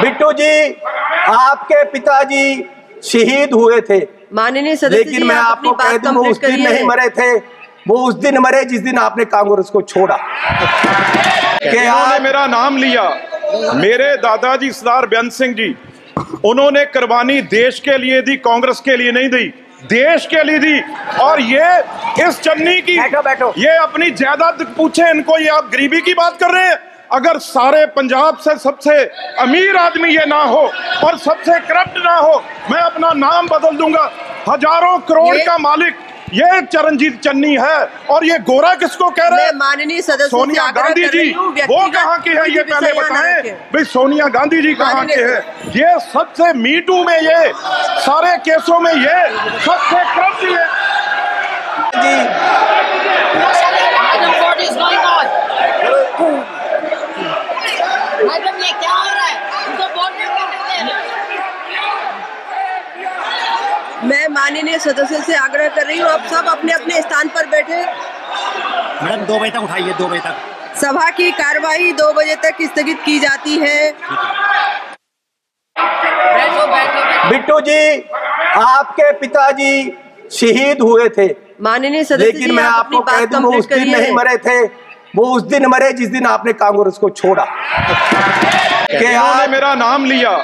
बिट्टू जी आपके पिताजी शहीद हुए थे। माननीय सदस्य लेकिन जी मैं आप आपको कह बात दूँ वो उस दिन नहीं मरे थे। वो उस दिन मरे जिस दिन आपने कांग्रेस को छोड़ा। कि आज मेरा नाम लिया। मेरे दादाजी सरदार बेंत सिंह जी उन्होंने कुर्बानी देश के लिए दी कांग्रेस के लिए नहीं दी। देश के लिए दी। और ये इस चन्नी की बैठो, बैठो। ये अपनी जायदाद पूछे इनको ये आप गरीबी की बात कर रहे हैं? अगर सारे पंजाब से सबसे अमीर आदमी ये ना हो और सबसे करप्ट ना हो मैं अपना नाम बदल दूँगा। हज़ारों करोड़ का मालिक ये चरणजीत चन्नी है। और ये गोरा किसको कह रहे हैं? माननीय सदस्य सोनिया गांधी जी वो कहाँ की है? ये पहले बताएँ। भाई सोनिया गांधी जी कहाँ के हैं? ये सबसे मीटू में ये सारे केसों में ये सबसे करप्ट ये जी Madam, what is going on? Madam ये क्या हो रहा है उनको बोलने को नहीं दे रहे मैं माननीय सदस्य से आग्रह कर रही हूँ आप सब अपने अपने स्थान पर बैठे। मैडम दो बजे तक उठाइए दो बजे तक। सभा की कार्यवाही दो बजे तक स्थगित की जाती है। बैठो बैठो बैठो। बिट्टू जी आपके पिताजी शहीद हुए थे। माननीय सदस्य लेकिन मैं आप आपको कह दूँ उस दिन नहीं मरे थे। वो उस दिन मरे जिस दिन आपने कांग्रेस को छोड़ा। कि मेरा नाम लिया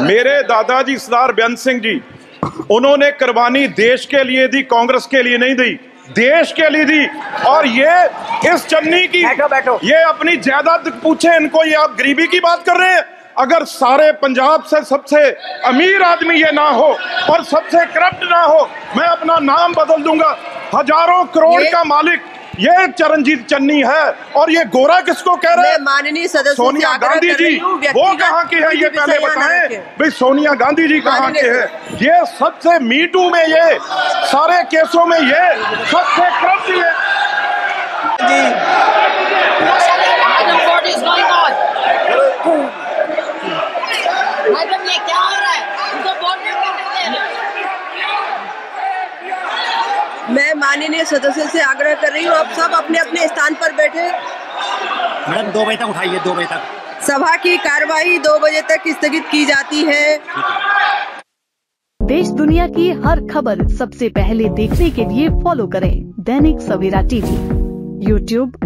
मेरे दादाजी सरदार बेअंत सिंह जी उन्होंने कुर्बानी देश के लिए दी कांग्रेस के लिए नहीं दी देश के लिए दी। और ये इस चन्नी की बैठो, बैठो। ये अपनी जायदाद पूछे इनको ये आप गरीबी की बात कर रहे हैं। अगर सारे पंजाब से सबसे अमीर आदमी ये ना हो और सबसे करप्ट ना हो मैं अपना नाम बदल दूँगा। हज़ारों करोड़ का मालिक ये चरणजीत चन्नी है और ये गोरा किसको कह रहे हैं? माननीय सदस्य सोनिया गांधी जी वो कहाँ की है? ये पहले बताएँ भाई सोनिया गांधी जी कहाँ के हैं? ये सबसे मीटू में ये सारे केसों में ये सबसे ये। जी? मैडम ये क्या हो रहा है उनको बोलने को नहीं दे रहे मैं माननीय सदस्य से आग्रह कर रही हूँ आप सब अपने अपने स्थान पर बैठे। मैडम दो बजे तक उठाइए दो बजे तक। सभा की कार्यवाही दो बजे तक स्थगित की जाती है। देश दुनिया की हर खबर सबसे पहले देखने के लिए फॉलो करें Dainik Savera TV YouTube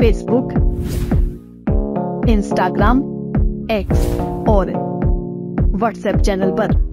Facebook Instagram X और व्हाट्सएप चैनल पर।